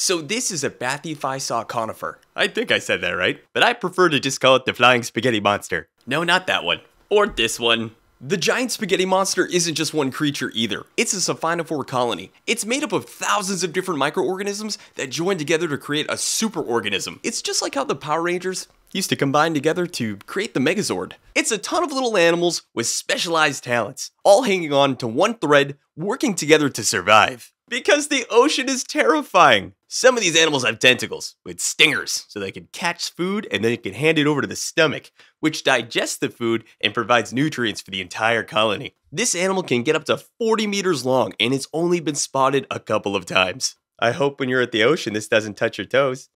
So this is a Bathyphysa conifera. I think I said that right, but I prefer to just call it the flying spaghetti monster. No, not that one. Or this one. The giant spaghetti monster isn't just one creature either. It's a siphonophore colony. It's made up of thousands of different microorganisms that join together to create a superorganism. It's just like how the Power Rangers used to combine together to create the Megazord. It's a ton of little animals with specialized talents, all hanging on to one thread, working together to survive. Because the ocean is terrifying. Some of these animals have tentacles with stingers, so they can catch food and then it can hand it over to the stomach, which digests the food and provides nutrients for the entire colony. This animal can get up to 40 meters long and it's only been spotted a couple of times. I hope when you're at the ocean this doesn't touch your toes.